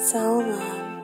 早晚